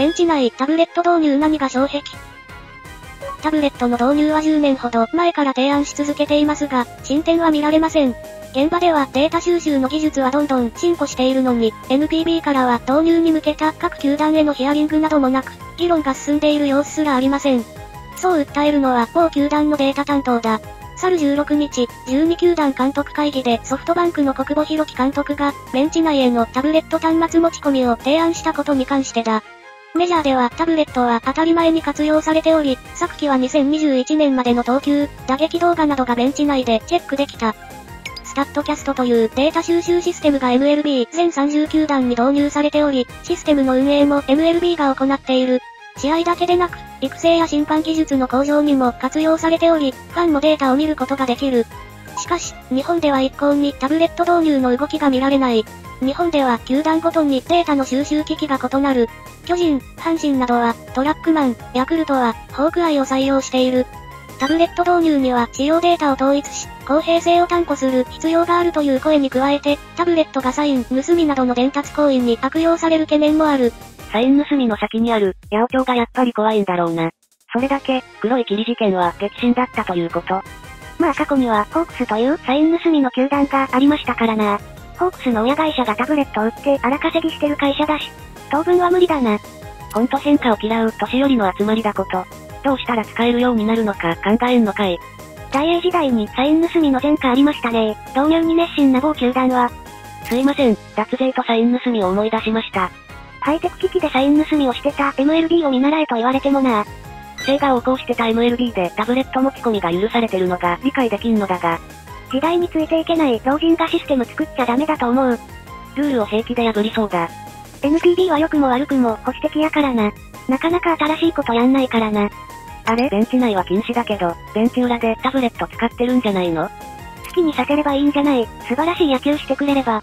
ベンチ内タブレット導入何が障壁タブレットの導入は10年ほど前から提案し続けていますが、進展は見られません。現場ではデータ収集の技術はどんどん進歩しているのに、NPB からは導入に向けた各球団へのヒアリングなどもなく、議論が進んでいる様子すらありません。そう訴えるのは某球団のデータ担当だ。去る16日、12球団監督会議でソフトバンクの国母弘樹監督が、ベンチ内へのタブレット端末持ち込みを提案したことに関してだ。メジャーではタブレットは当たり前に活用されており、昨季は2021年までの投球、打撃動画などがベンチ内でチェックできた。スタッドキャストというデータ収集システムが MLB 全30球団に導入されており、システムの運営も MLB が行っている。試合だけでなく、育成や審判技術の向上にも活用されており、ファンもデータを見ることができる。しかし、日本では一向にタブレット導入の動きが見られない。日本では球団ごとにデータの収集機器が異なる。巨人、阪神などは、トラックマン、ヤクルトは、ホークアイを採用している。タブレット導入には使用データを統一し、公平性を担保する必要があるという声に加えて、タブレットがサイン、盗みなどの伝達行為に悪用される懸念もある。サイン盗みの先にある、八百長がやっぱり怖いんだろうな。それだけ、黒い霧事件は激震だったということ。まあ過去には、ホークスというサイン盗みの球団がありましたからな。ホークスの親会社がタブレットを売って荒稼ぎしてる会社だし、当分は無理だな。ほんと変化を嫌う年寄りの集まりだこと。どうしたら使えるようになるのか考えんのかい。大英時代にサイン盗みの前科ありましたね。導入に熱心な某球団は。すいません、脱税とサイン盗みを思い出しました。ハイテク機器でサイン盗みをしてた MLB を見習えと言われてもな。不正が横行してた MLB でタブレット持ち込みが許されてるのが理解できんのだが。時代についていけない老人がシステム作っちゃダメだと思う。ルールを平気で破りそうだ。NPB は良くも悪くも保守的やからな。なかなか新しいことやんないからな。あれ？ベンチ内は禁止だけど、ベンチ裏でタブレット使ってるんじゃないの？好きにさせればいいんじゃない。素晴らしい野球してくれれば。